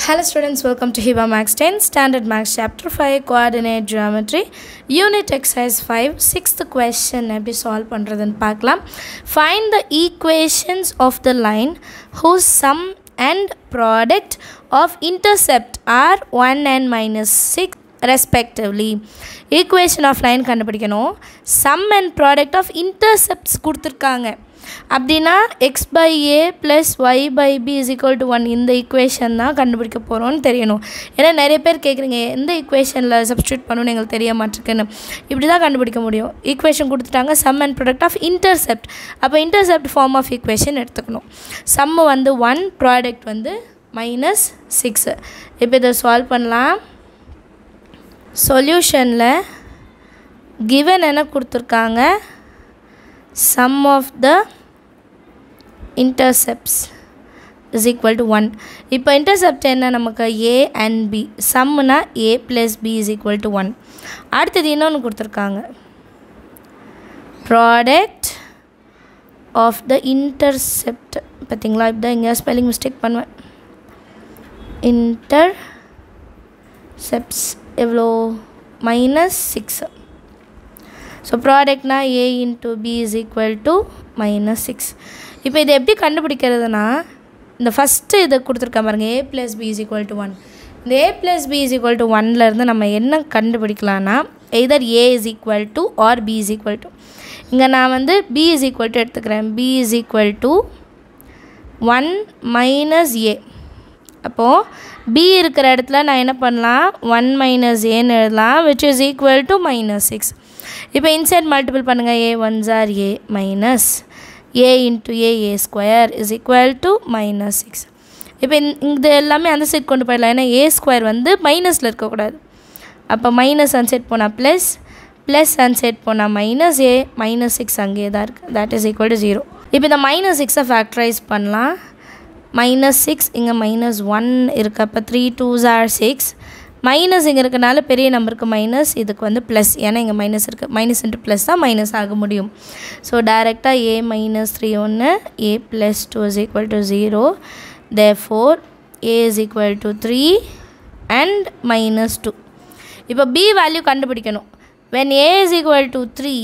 Hello students, welcome to Hiba Max 10 Standard Max Chapter 5 Coordinate Geometry Unit Exercise 5 Sixth question எப்படி solve பண்ணுறதுன்னு பார்க்கலாம் Find the equations of the line whose sum and product of intercept are 1 and minus 6 respectively equation of line கண்டுபிடிக்கணும் sum and product of intercepts கொடுத்துருக்காங்க அப்படின்னா x by a plus y by b is equal to one இந்த equation தான் கண்டுபிடிக்க போகிறோம்னு தெரியணும். ஏன்னா நிறைய பேர் கேட்குறீங்க எந்த ஈக்குவேஷனில் சப்ஸ்டியூட் பண்ணணும்னு எங்களுக்கு தெரிய மாட்டிருக்குன்னு. இப்படி தான் கண்டுபிடிக்க முடியும். ஈக்குவேஷன் கொடுத்துட்டாங்க sum and product of intercept அப்போ இன்டர்செப்ட் ஃபார்ம் ஆஃப் ஈக்குவேஷன் எடுத்துக்கணும். சம்மு வந்து ஒன் ப்ராடக்ட் வந்து மைனஸ் சிக்ஸு இப்போ இதை சால்வ் பண்ணலாம். சொல்யூஷனில் கிவன் என்ன கொடுத்துருக்காங்க. Sum of the intercepts is equal to one இப்போ இன்டர்செப்ட் என்ன? நமக்கு a and b சம்முனா a plus b is equal to one அடுத்தது இன்னொன்று கொடுத்துருக்காங்க. ப்ராடக்ட் ஆஃப் த இன்டர்செப்ட் பார்த்தீங்களா இப்போ தான் இங்கே ஸ்பெல்லிங் மிஸ்டேக் பண்ணுவேன். இன்டர் செப்ஸ் எவ்வளோ? Minus six so ப்ராடக்ட்னா a into b is equal to minus six இப்போ இதை எப்படி கண்டுபிடிக்கிறதுனா இந்த ஃபஸ்ட்டு இதை கொடுத்துருக்க பாருங்க. A plus b is equal to one இந்த a plus b is equal to ஒன்லேருந்து நம்ம என்ன கண்டுபிடிக்கலான்னா either a is equal to or b is equal to இங்கே நான் வந்து பி இஸ் ஈக்குவல் டு எடுத்துக்கிறேன். B is equal to one minus a அப்போது B இருக்கிற இடத்துல நான் என்ன பண்ணலாம்? ஒன் மைனஸ் ஏன்னு எழுதலாம் which is equal to minus six இப்போ இன்சைட் மல்டிபிள் பண்ணுங்கள் ஏ one jar a minus a into a a square is equal to minus six இப்போ இது எல்லாமே அந்த சைட் கொண்டு போயிடலாம். ஏன்னா ஏ ஸ்கொயர் வந்து மைனஸில் இருக்கக்கூடாது. அப்போ மைனஸ் அன்சைட் போனால் ப்ளஸ் ப்ளஸ் அன்சைட் போனால் மைனஸ் ஏ மைனஸ் சிக்ஸ் அங்கேயே தான் இருக்குது that is equal to zero இப்போ இந்த மைனஸ் சிக்ஸை ஃபேக்டரைஸ் பண்ணலாம். மைனஸ் சிக்ஸ் இங்கே மைனஸ் ஒன் இருக்குது அப்போ three twos are six minus இங்கே இருக்கனால பெரிய நம்பருக்கு மைனஸ் இதுக்கு வந்து ப்ளஸ் ஏன்னா இங்கே மைனஸ் இருக்குது மைனஸ் இன்ட்டு ப்ளஸ் தான் மைனஸ் ஆக முடியும். ஸோ டேரெக்டாக ஏ மைனஸ் த்ரீ ஒன்று a plus two is equal to zero therefore a is equal to three and minus two இப்போ பி வேல்யூ கண்டுபிடிக்கணும். When a is equal to three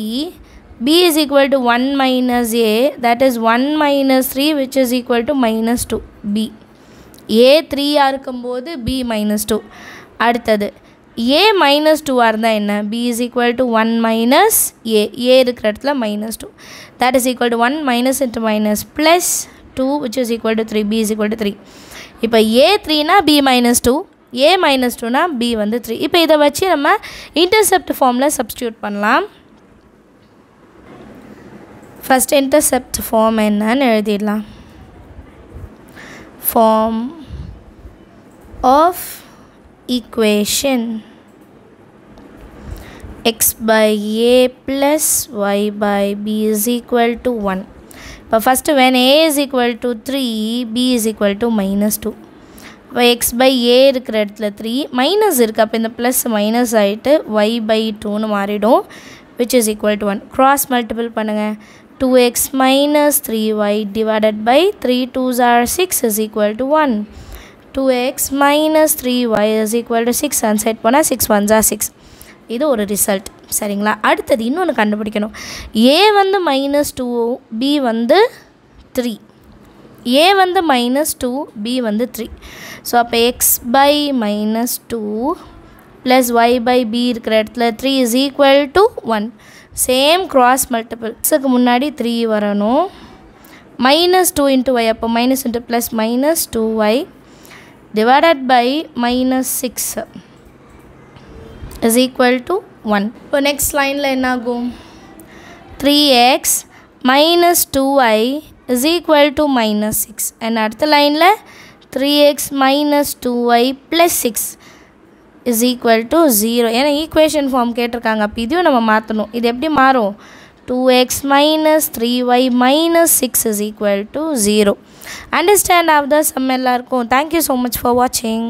b is equal to 1 minus a that is 1 minus 3 which is equal to minus 2 b. A 3 இருக்கும்போது b minus 2 அடுத்தது. ஏ minus டூவாக இருந்தால் என்ன? B is equal to one minus a a இருக்கிற இடத்துல minus two that is equal to one minus into minus plus two which is equal to three b is equal to three இப்போ ஏ த்ரீனா b minus two a minus டூனா B வந்து three இப்போ இதை வச்சு நம்ம intercept ஃபார்மில் சப்ஸ்டியூட் பண்ணலாம். First intercept form என்னன்னு எழுதிடலாம். Form of equation x by a plus y by b is equal to one இப்போ first when a is equal to three b is equal to minus two இப்போ x by a இருக்கிற இடத்துல three minus இருக்குது அப்போ இந்த plus minus ஆகிட்டு Y by டூன்னு மாறிடும் which is equal to one cross multiple பண்ணுங்கள் two x minus three y divided by three twos are six is equal to one 2x minus 3y is equal to 6 and set போனால் 6 1s are 6 இது ஒரு result சரிங்களா? அடுத்தது இன்னொன்று கண்டுபிடிக்கணும். ஏ வந்து minus two B வந்து த்ரீ ஏ வந்து மைனஸ் டூ பி வந்து த்ரீ ஸோ அப்போ x by minus two plus y by b இருக்கிற இடத்துல three is equal to one same cross multiple எக்ஸுக்கு முன்னாடி த்ரீ வரணும். மைனஸ் டூ இன்ட்டு ஒய் அப்போ minus into plus minus two y divided by minus six is equal to one இப்போ next லைனில் என்ன ஆகும் three x minus two y is equal to minus six and அடுத்த லைனில் three x minus two y plus six is equal to zero ஏன்னா equation form கேட்டிருக்காங்க. அப்போ இதையும் நம்ம மாற்றணும் இது எப்படி மாறும்? Two x minus three y minus six is equal to zero understand of the sum எல்லாருக்கும் thank you so much for வாட்சிங்